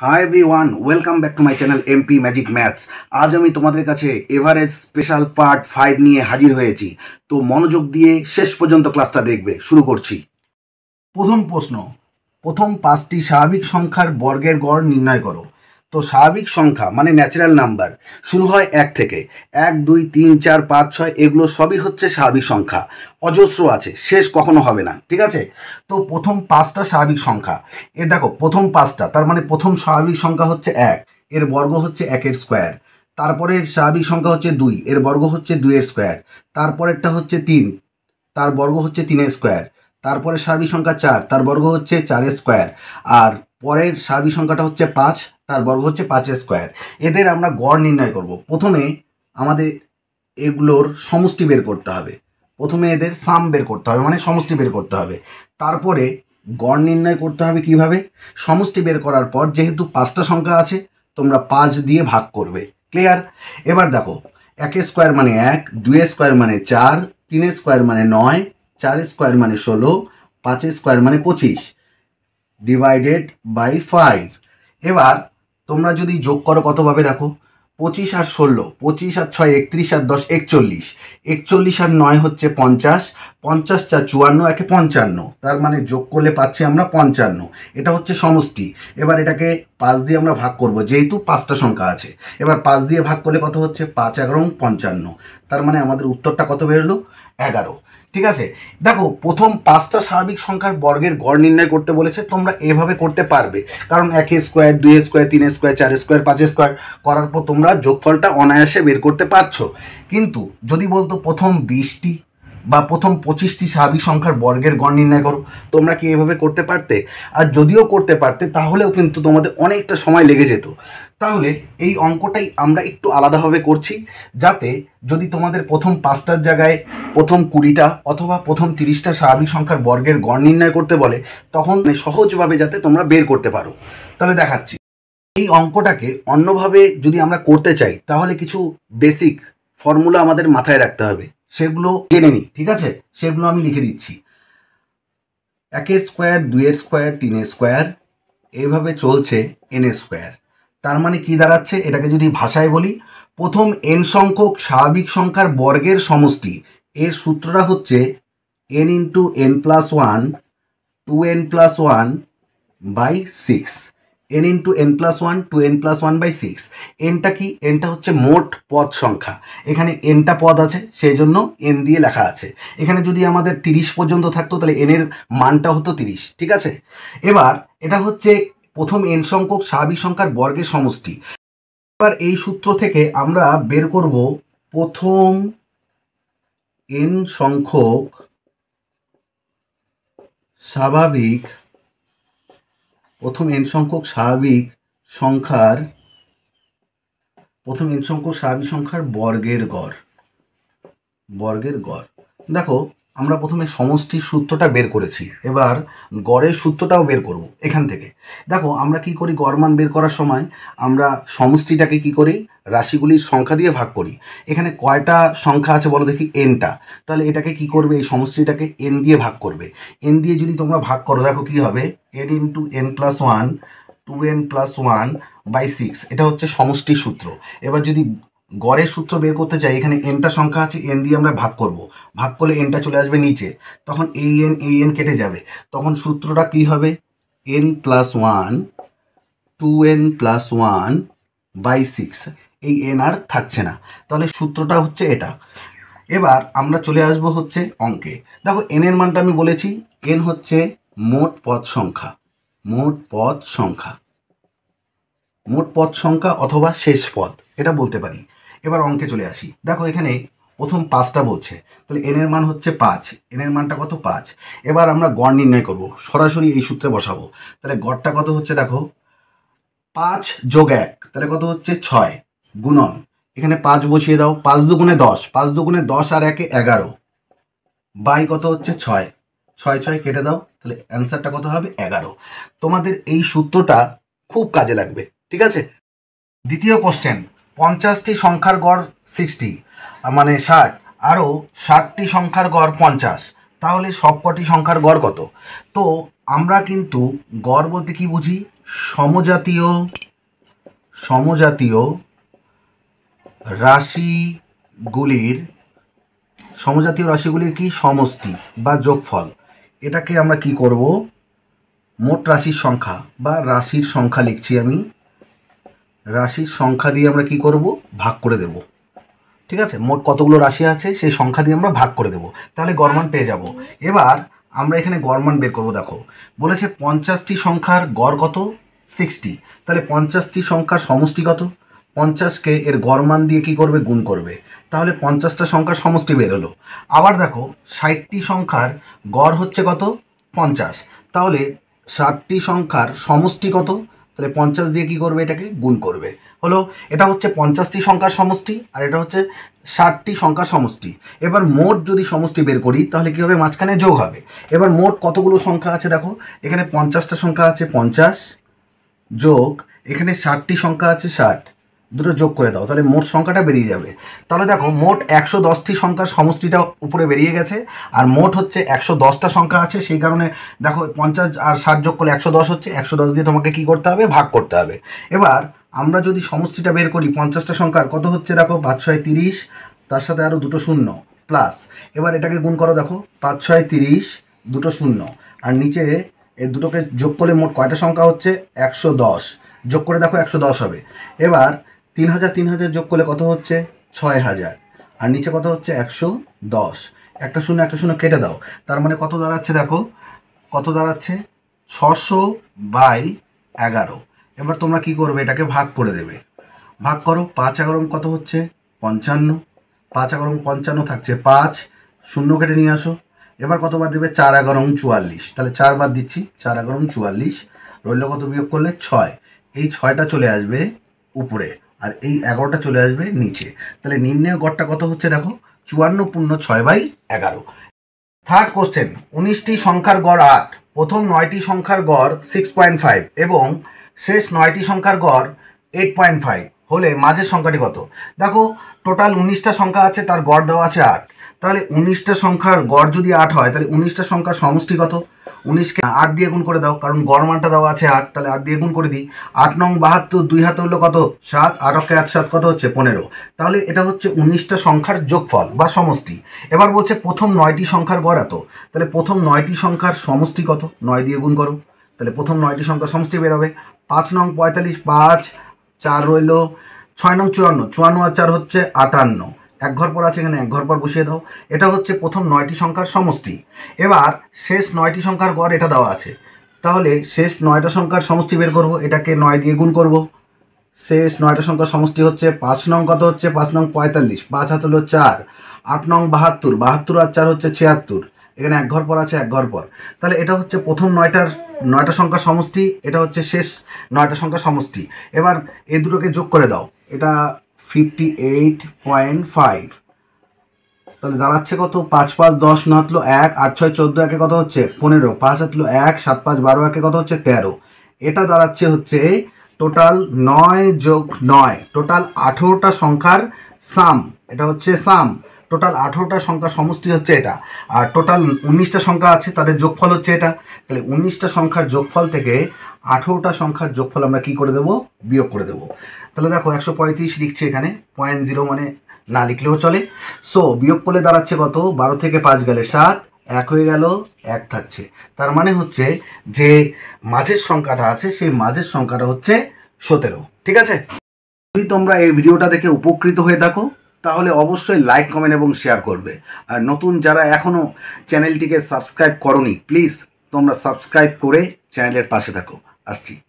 Hi everyone welcome back to my channel MP magic maths আজ আমি তোমাদের কাছে এভারেজ স্পেশাল পার্ট ফাইভ নিয়ে হাজির হয়েছি। তো মনোযোগ দিয়ে শেষ পর্যন্ত ক্লাসটা দেখবে। শুরু করছি। প্রথম প্রশ্ন, প্রথম পাঁচটি স্বাভাবিক সংখ্যার বর্গের গড় নির্ণয় করো। তো স্বাভাবিক সংখ্যা মানে ন্যাচারাল নাম্বার শুরু হয় এক থেকে। এক, দুই, তিন, চার, পাঁচ, ছয়, এগুলো সবই হচ্ছে স্বাভাবিক সংখ্যা। অজস্র আছে, শেষ কখনো হবে না, ঠিক আছে? তো প্রথম পাঁচটা স্বাভাবিক সংখ্যা। এ দেখো, প্রথম পাঁচটা, তার মানে প্রথম স্বাভাবিক সংখ্যা হচ্ছে এক, এর বর্গ হচ্ছে একের স্কোয়ার তারপরের স্বাভাবিক সংখ্যা হচ্ছে দুই, এর বর্গ হচ্ছে দুইয়ের স্কোয়ার তারপরেরটা হচ্ছে তিন, তার বর্গ হচ্ছে তিনের স্কোয়ার তারপরে স্বাভাবিক সংখ্যা চার, তার বর্গ হচ্ছে চারের স্কোয়ার আর পরের স্বাভাবিক সংখ্যাটা হচ্ছে পাঁচ, তার বর্গ হচ্ছে পাঁচের স্কোয়ার। এদের আমরা গড় নির্ণয় করব। প্রথমে আমাদের এগুলোর সমষ্টি বের করতে হবে। প্রথমে এদের সাম বের করতে হবে মানে সমষ্টি বের করতে হবে। তারপরে গড় নির্ণয় করতে হবে কীভাবে? সমষ্টি বের করার পর যেহেতু পাঁচটা সংখ্যা আছে, তোমরা পাঁচ দিয়ে ভাগ করবে। ক্লিয়ার এবার দেখো, এক স্কোয়ার মানে এক, দুই স্কোয়ার মানে চার তিন স্কোয়ার মানে নয় চার স্কোয়ার মানে ষোলো পাঁচ স্কোয়ার মানে পঁচিশ। ডিভাইডেড বাই ফাইভ এবার তোমরা যদি যোগ করো কতভাবে দেখো? পঁচিশ আর ষোলো, পঁচিশ আর ছয়, একত্রিশ আর দশ, একচল্লিশ। একচল্লিশ আর নয় হচ্ছে পঞ্চাশ পঞ্চাশ চার চুয়ান্ন, একে পঞ্চান্ন। তার মানে যোগ করলে পাচ্ছি আমরা পঞ্চান্ন। এটা হচ্ছে সমষ্টি। এবার এটাকে পাঁচ দিয়ে আমরা ভাগ করব, যেহেতু পাঁচটা সংখ্যা আছে। এবার পাঁচ দিয়ে ভাগ করলে কত হচ্ছে? পাঁচ এগারো পঞ্চান্ন। তার মানে আমাদের উত্তরটা কত বেরোলো? এগারো। ঠিক আছে? দেখো, প্রথম পাঁচটা স্বাভাবিক সংখ্যার বর্গের গড় নির্ণয় করতে বলেছে, তোমরা এভাবে করতে পারবে। কারণ এক স্কোয়ার, দুই স্কোয়ার, তিন স্কোয়ার, চার স্কোয়ার, পাঁচ স্কোয়ার করার পর তোমরা যোগফলটা অনায়াসে বের করতে পারছ। কিন্তু যদি বলতো প্রথম বিশটি বা প্রথম পঁচিশটি স্বাভাবিক সংখ্যার বর্গের গড় নির্ণয় করো। তোমরা কি এভাবে করতে পারতে? আর যদিও করতে পারতে, তাহলেও কিন্তু তোমাদের অনেকটা সময় লেগে যেত। তাহলে এই অঙ্কটাই আমরা একটু আলাদাভাবে করছি, যাতে যদি তোমাদের প্রথম পাঁচটার জায়গায় প্রথম কুড়িটা অথবা প্রথম তিরিশটা স্বাভাবিক সংখ্যার বর্গের গড় নির্ণয় করতে বলে, তখন সহজভাবে যাতে তোমরা বের করতে পারো। তাহলে দেখাচ্ছি। এই অঙ্কটাকে অন্যভাবে যদি আমরা করতে চাই, তাহলে কিছু বেসিক ফর্মুলা আমাদের মাথায় রাখতে হবে। সেগুলো জেনে নিই ঠিক আছে? সেগুলো আমি লিখে দিচ্ছি। একের স্কোয়ার, দুইয়ের স্কোয়ার, তিনের স্কোয়ার এইভাবে চলছে এন স্কোয়ার। তার মানে কি দাঁড়াচ্ছে? এটাকে যদি ভাষায় বলি, প্রথম এন সংখ্যক স্বাভাবিক সংখ্যার বর্গের সমষ্টি। এর সূত্রটা হচ্ছে n into n plus one two n plus one by six n into n plus one two n plus one by six এনটা কি? এনটা হচ্ছে মোট পদ সংখ্যা। এখানে এনটা পদ আছে, সেই জন্য এন দিয়ে লেখা আছে। এখানে যদি আমাদের তিরিশ পর্যন্ত থাকতো, তাহলে এনের মানটা হতো তিরিশ, ঠিক আছে? এবার এটা হচ্ছে প্রথম এন সংখ্যক স্বাভাবিক সংখ্যার বর্গের সমষ্টি। এবার এই সূত্র থেকে আমরা বের করব প্রথম এন সংখ্যক স্বাভাবিক প্রথম এন সংখ্যক স্বাভাবিক সংখ্যার, প্রথম এন সংখ্যক স্বাভাবিক সংখ্যার বর্গের গড় বর্গের গড়। দেখো আমরা প্রথমে সমষ্টির সূত্রটা বের করেছি। এবার গড়ের সূত্রটাও বের করব এখান থেকে। দেখো, আমরা কি করি? গড় মান বের করার সময় আমরা সমষ্টিটাকে কি করি? রাশিগুলির সংখ্যা দিয়ে ভাগ করি। এখানে কয়টা সংখ্যা আছে বলো দেখি? এনটা তাহলে এটাকে কি করবে? এই সমষ্টিটাকে এন দিয়ে ভাগ করবে। এন দিয়ে যদি তোমরা ভাগ করো, দেখো কি হবে? N into n plus one two n plus one by six এটা হচ্ছে সমষ্টির সূত্র। এবার যদি গড়ের সূত্র বের করতে চাই, এখানে এনটা সংখ্যা আছে এন দিয়ে আমরা ভাগ করব। ভাগ করলে এনটা চলে আসবে নিচে। তখন এই এন এই এন কেটে যাবে। তখন সূত্রটা কি হবে? N plus one two n plus one by six এই এন আর থাকছে না। তাহলে সূত্রটা হচ্ছে এটা। এবার আমরা চলে আসব হচ্ছে অঙ্কে। দেখো এন এর মানটা আমি বলেছি এন হচ্ছে মোট পদ সংখ্যা। মোট পদ সংখ্যা। মোট পদ সংখ্যা অথবা শেষ পদ, এটা বলতে পারি। এবার অঙ্কে চলে আসি। দেখো এখানে প্রথম পাঁচটা বলছে। তাহলে এনের মান হচ্ছে পাঁচ। এনের মানটা কত? পাঁচ। এবার আমরা গড় নির্ণয় করব। সরাসরি এই সূত্রে বসাবো। তাহলে গড়টা কত হচ্ছে দেখো? পাঁচ যোগ এক। তাহলে কত হচ্ছে? ছয়। গুণন। এখানে পাঁচ বসিয়ে দাও। পাঁচ দুগুণে দশ। পাঁচ দুগুণে দশ আর একে এগারো। বাই কত হচ্ছে? ছয়। ছয় ছয় কেটে দাও। তাহলে অ্যান্সারটা কত হবে? এগারো। তোমাদের এই সূত্রটা খুব কাজে লাগবে। ঠিক আছে? দ্বিতীয় কোশ্চেন পঞ্চাশটি সংখ্যার গড় সিক্সটি মানে ষাট, আরও ষাটটি সংখ্যার গড় পঞ্চাশ। তাহলে সবকটি সংখ্যার গড় কত? তো আমরা কিন্তু গড় বলতে কি বুঝি? সমজাতীয় সমজাতীয় রাশিগুলির সমজাতীয় রাশিগুলির কি? সমষ্টি বা যোগফল। এটাকে আমরা কি করব? মোট রাশির সংখ্যা বা রাশির সংখ্যা লিখছি আমি। রাশির সংখ্যা দিয়ে আমরা কি করব? ভাগ করে দেব। ঠিক আছে? মোট কতগুলো রাশি আছে? সেই সংখ্যা দিয়ে আমরা ভাগ করে দেব। তাহলে গড়মান পেয়ে যাব। এবার আমরা এখানে গড়মান বের করব, দেখো। বলেছে পঞ্চাশটি সংখ্যার গড় কত? সিক্সটি তাহলে পঞ্চাশটি সংখ্যার সমষ্টি কত? পঞ্চাশকে এর গড়মান দিয়ে কি করবে? গুণ করবে। তাহলে পঞ্চাশটা সংখ্যার সমষ্টি বেরোলো আবার দেখো, ষাটটি সংখ্যার গড় হচ্ছে কত? পঞ্চাশ। তাহলে ষাটটি সংখ্যার সমষ্টি কত? তাহলে পঞ্চাশ দিয়ে কি করবে এটাকে? গুণ করবে। হলো, এটা হচ্ছে পঞ্চাশটি সংখ্যার সমষ্টি আর এটা হচ্ছে ষাটটি সংখ্যার সমষ্টি। এবার মোট যদি সমষ্টি বের করি, তাহলে কী হবে? মাঝখানে যোগ হবে। এবার মোট কতগুলো সংখ্যা আছে দেখো? এখানে পঞ্চাশটা সংখ্যা আছে, পঞ্চাশ যোগ, এখানে ষাটটি সংখ্যা আছে, ষাট। দুটো যোগ করে দাও, তাহলে মোট সংখ্যাটা বেরিয়ে যাবে। তাহলে দেখো, মোট একশো দশটি সংখ্যার সমষ্টিটা উপরে বেরিয়ে গেছে, আর মোট হচ্ছে একশো দশটা সংখ্যা আছে, সেই কারণে দেখো পঞ্চাশ আর ষাট যোগ করলে একশো দশ হচ্ছে, একশো দশ দিয়ে তোমাকে কী করতে হবে? ভাগ করতে হবে। এবার আমরা যদি সমষ্টিটা বের করি, পঞ্চাশটা সংখ্যার, কত হচ্ছে দেখো? পাঁচ ছয় তিরিশ, তার সাথে আরও দুটো শূন্য প্লাস এবার এটাকে গুণ করো দেখো, পাঁচ ছয় তিরিশ, দুটো শূন্য, আর নিচে এই দুটোকে যোগ করলে মোট কয়টা সংখ্যা হচ্ছে? একশো দশ। যোগ করে দেখো একশো দশ হবে। এবার তিন হাজার তিন হাজার যোগ করলে কত হচ্ছে? ছয় হাজার আর নিচে কত হচ্ছে? একশো দশ। একটা শূন্য একটা শূন্য কেটে দাও। তার মানে কত দাঁড়াচ্ছে দেখো? কত দাঁড়াচ্ছে? ছশো বাই এগারো। এবার তোমরা কি করবে? এটাকে ভাগ করে দেবে। ভাগ করো। পাঁচ এগারো কত হচ্ছে? পঞ্চান্ন। পাঁচ এগারো পঞ্চান্ন থাকছে পাঁচ। শূন্য কেটে নিয়ে আসো। এবার কতবার দেবে? চার এগারো চুয়াল্লিশ। তাহলে চারবার দিচ্ছি। চার এগারো চুয়াল্লিশ। রইল কত বিয়োগ করলে? ছয়। এই ছয়টা চলে আসবে উপরে। আর এই এগারোটা চলে আসবে নিচে। তাহলে নির্ণয় গড়টা কত হচ্ছে দেখো? চুয়ান্ন পূর্ণ ছয় বাই এগারো। থার্ড কোশ্চেন উনিশটি সংখ্যার গড় আট। প্রথম নয়টি সংখ্যার গড় সিক্স পয়েন্ট ফাইভ এবং শেষ নয়টি সংখ্যার গড় এইট পয়েন্ট ফাইভ হলে মাঝের সংখ্যাটি কত? দেখো টোটাল উনিশটা সংখ্যা আছে, তার গড় দেওয়া আছে আট। তাহলে উনিশটা সংখ্যার গড় যদি আট হয়, তাহলে উনিশটা সংখ্যার সমষ্টি কত? উনিশকে আট দিয়ে গুণ করে দাও, কারণ গড় মানটা দেওয়া আছে আট, তাহলে আট দিয়ে গুণ করে দিই। আট নং বাহাত্তর, দুই হাতে হলো কত? সাত, আট অক্ষে আট, সাত কত হচ্ছে? পনেরো। তাহলে এটা হচ্ছে উনিশটা সংখ্যার যোগফল বা সমষ্টি। এবার বলছে প্রথম নয়টি সংখ্যার গড় এত। তাহলে প্রথম নয়টি সংখ্যার সমষ্টি কত? নয় দিয়ে গুণ করো। তাহলে প্রথম নয়টি সংখ্যার সমষ্টি বেরোবে পাঁচ নং পঁয়তাল্লিশ, পাঁচ, চার রইল। ছয় নং চুয়ান্ন চুয়ান্ন আর চার হচ্ছে আটান্ন। এক ঘর পর আছে এখানে, এক ঘর পর বসিয়ে দাও। এটা হচ্ছে প্রথম নয়টি সংখ্যার সমষ্টি। এবার শেষ নয়টি সংখ্যার গড় এটা দেওয়া আছে। তাহলে শেষ নয়টা সংখ্যার সমষ্টি বের করব, এটাকে নয় দিয়ে গুণ করব। শেষ নয়টা সংখ্যার সমষ্টি হচ্ছে পাঁচ নং, কত হচ্ছে? পাঁচ নং পঁয়তাল্লিশ। পাঁচ হাত হলো চার। আট নং বাহাত্তর। বাহাত্তর আর চার হচ্ছে ছিয়াত্তর। এখানে এক ঘর পর আছে, এক ঘর পর। তাহলে এটা হচ্ছে প্রথম নয়টার, নয়টা সংখ্যার সমষ্টি। এটা হচ্ছে শেষ নয়টা সংখ্যার সমষ্টি। এবার এই দুটোকে যোগ করে দাও। এটা ফিফটি এইট পয়েন্ট ফাইভ তাহলে দাঁড়াচ্ছে কত? পাঁচ পাঁচ দশ ন হাতলো এক, আট ছয় চোদ্দ একে কত হচ্ছে? পনেরো। পাঁচ হাতলো এক, সাত পাঁচ বারো একে কত হচ্ছে? তেরো। এটা দাঁড়াচ্ছে হচ্ছে টোটাল নয় যোগ নয়। টোটাল আঠেরোটা সংখ্যার সাম। এটা হচ্ছে সাম। টোটাল আঠেরোটা সংখ্যার সমষ্টি হচ্ছে এটা। আর টোটাল উনিশটা সংখ্যা আছে, তাদের যোগফল হচ্ছে এটা। তাহলে উনিশটা সংখ্যার যোগফল থেকে আঠেরোটা সংখ্যার যোগফল আমরা কি করে দেবো? বিয়োগ করে দেবো। তাহলে দেখো, একশো পঁয়ত্রিশ লিখছে এখানে পয়েন্ট জিরো মানে না লিখলেও চলে। সো বিয়োগ করলে দাঁড়াচ্ছে কত? বারো থেকে পাঁচ গেলে সাত, এক হয়ে গেল, এক থাকছে। তার মানে হচ্ছে যে মাঝের সংখ্যাটা আছে, সেই মাঝের সংখ্যাটা হচ্ছে সতেরো। ঠিক আছে? যদি তোমরা এই ভিডিওটা দেখে উপকৃত হয়ে থাকো, তাহলে অবশ্যই লাইক কমেন্ট এবং শেয়ার করবে। আর নতুন যারা এখনও চ্যানেলটিকে সাবস্ক্রাইব করনি প্লিজ তোমরা সাবস্ক্রাইব করে চ্যানেলের পাশে থাকো। assim.